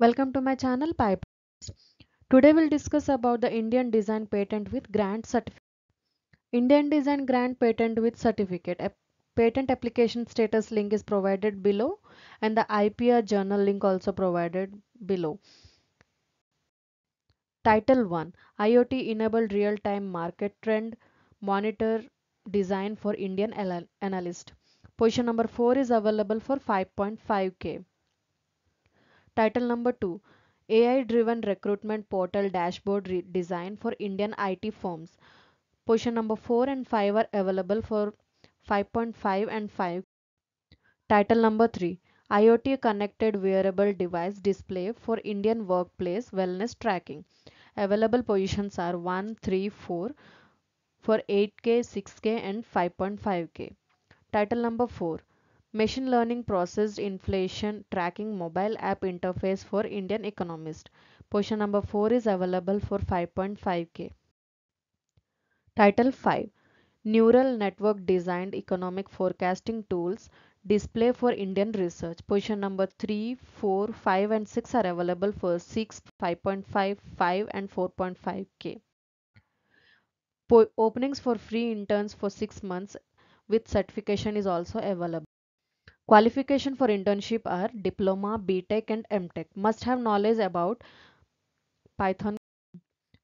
Welcome to my channel Pipe. Today we'll discuss about the Indian Design Patent with Grant Certificate. Indian Design Grant Patent with Certificate. A patent application status link is provided below and the IPR journal link also provided below. Title 1 IoT enabled real time market trend monitor design for Indian analyst. Position number 4 is available for 5.5k. Title number 2 AI driven recruitment portal dashboard design for Indian IT firms. Position number 4 and 5 are available for 5.5 and 5. Title number 3 IoT connected wearable device display for Indian workplace wellness tracking. Available positions are 1, 3, 4 for 8K, 6K and 5.5K. Title number 4 Machine Learning Processed Inflation Tracking Mobile App Interface for Indian Economist. Position number 4 is available for 5.5k. Title 5 Neural Network Designed Economic Forecasting Tools Display for Indian Research. Position number 3, 4, 5 and 6 are available for 6, 5.5, 5 and 4.5k. Po openings for free interns for 6 months with certification is also available. Qualification for internship are diploma, BTech and MTech. Must have knowledge about Python.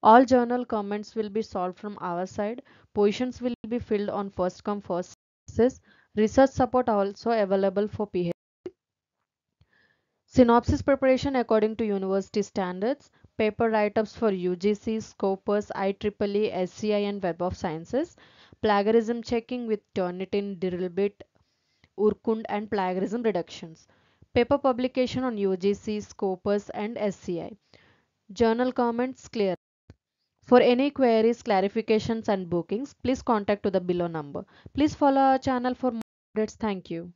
All journal comments will be solved from our side. Positions will be filled on first come first basis. Research support also available for PhD. Synopsis preparation according to university standards. Paper write-ups for UGC, Scopus, IEEE, SCI and Web of Sciences. Plagiarism checking with Turnitin, Drillbit, Urkund and plagiarism reductions. Paper publication on UGC, Scopus and SCI. Journal comments clear. For any queries, clarifications and bookings, please contact to the below number. Please follow our channel for more updates. Thank you.